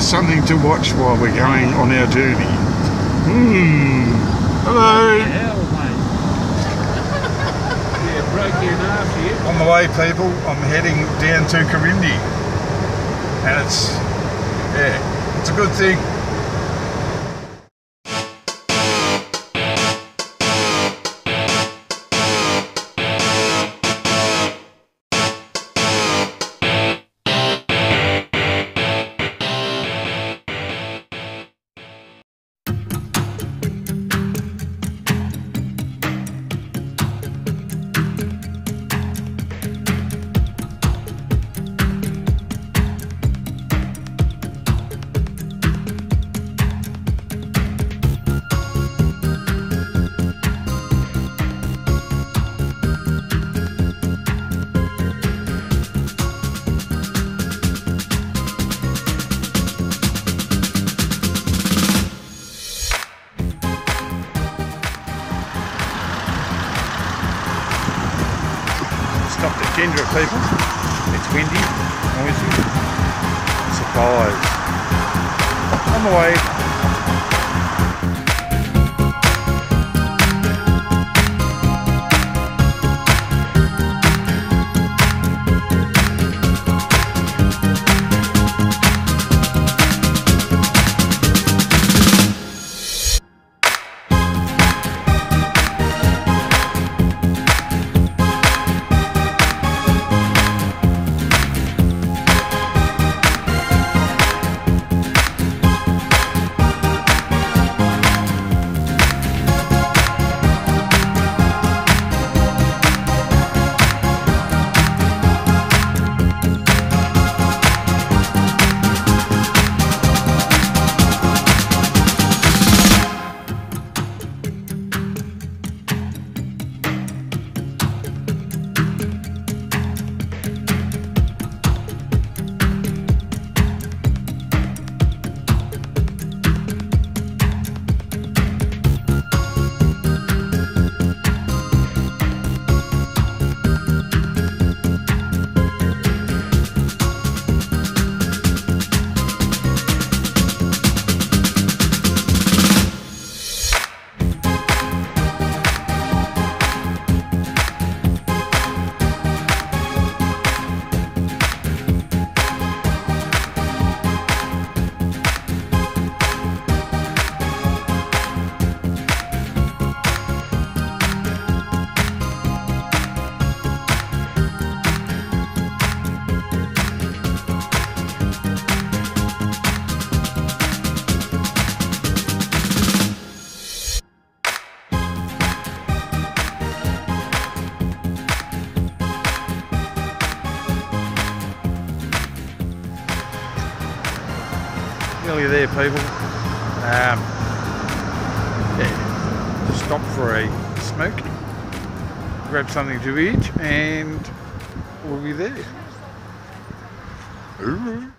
Something to watch while we're going on our journey. Hmm. Hello. On the way, people, I'm heading down to Corindi. And it's, yeah, it's a good thing. Stopped at Kendra, people. It's windy, noisy. Surprise. On the way. There, people. Um, yeah, just stop for a smoke, grab something to eat, and we'll be there. Ooh.